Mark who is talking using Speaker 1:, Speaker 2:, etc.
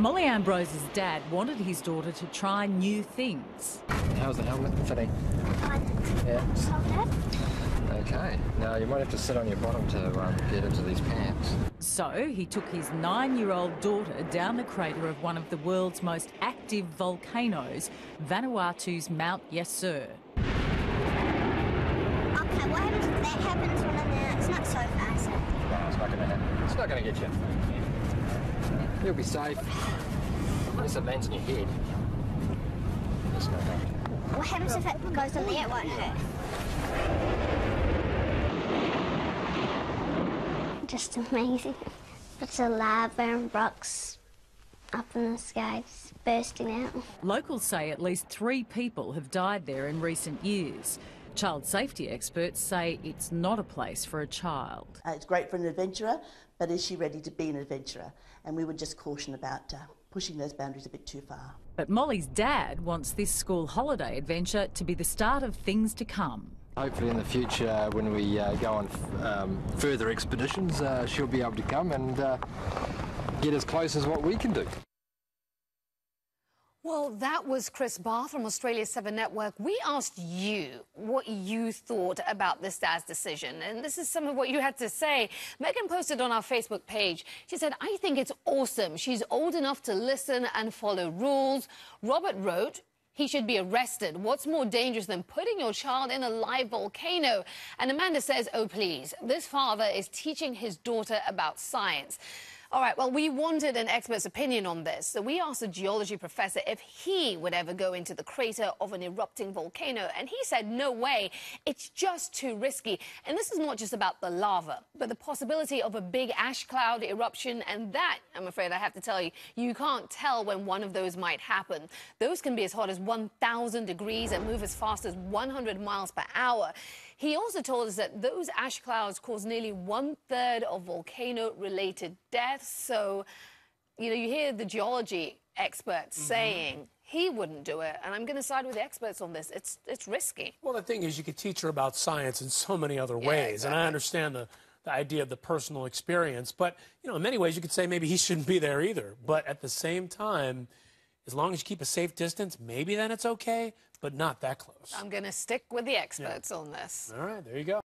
Speaker 1: Molly Ambrose's dad wanted his daughter to try new things.
Speaker 2: How's the helmet fitting? Yeah. Okay. Now you might have to sit on your bottom to um, get into these pants.
Speaker 1: So he took his nine year old daughter down the crater of one of the world's most active volcanoes, Vanuatu's Mount Yasur.
Speaker 3: Okay, what happens if that happens when I'm there? It's not so fast.
Speaker 2: No, it's not going to happen. It's not going to get you. You'll be safe. Unless it lands in your head. It's not going to.
Speaker 3: What happens if it goes on there? It won't hurt. Just amazing. It's a lava and rocks up in the sky just bursting out.
Speaker 1: Locals say at least three people have died there in recent years. Child safety experts say it's not a place for a child.
Speaker 4: Uh, it's great for an adventurer, but is she ready to be an adventurer? And we would just caution about uh, pushing those boundaries a bit too far.
Speaker 1: But Molly's dad wants this school holiday adventure to be the start of things to come.
Speaker 2: Hopefully, in the future, when we uh, go on um, further expeditions, uh, she'll be able to come and uh, get as close as what we can do.
Speaker 5: Well, that was Chris Barth from Australia 7 Network. We asked you what you thought about the dad's decision, and this is some of what you had to say. Megan posted on our Facebook page. She said, I think it's awesome. She's old enough to listen and follow rules. Robert wrote, he should be arrested. What's more dangerous than putting your child in a live volcano? And Amanda says, oh, please, this father is teaching his daughter about science. All right, well, we wanted an expert's opinion on this, so we asked a geology professor if he would ever go into the crater of an erupting volcano, and he said, no way, it's just too risky. And this is not just about the lava, but the possibility of a big ash cloud eruption, and that, I'm afraid I have to tell you, you can't tell when one of those might happen. Those can be as hot as 1,000 degrees and move as fast as 100 miles per hour. He also told us that those ash clouds cause nearly one third of volcano related deaths. So, you know, you hear the geology experts mm -hmm. saying he wouldn't do it. And I'm going to side with the experts on this. It's, it's risky.
Speaker 6: Well, the thing is, you could teach her about science in so many other ways. Yeah, exactly. And I understand the, the idea of the personal experience. But, you know, in many ways, you could say maybe he shouldn't be there either. But at the same time, as long as you keep a safe distance, maybe then it's okay but not that close.
Speaker 5: I'm going to stick with the experts yeah. on this.
Speaker 6: All right, there you go.